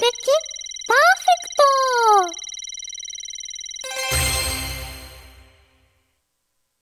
ペんッ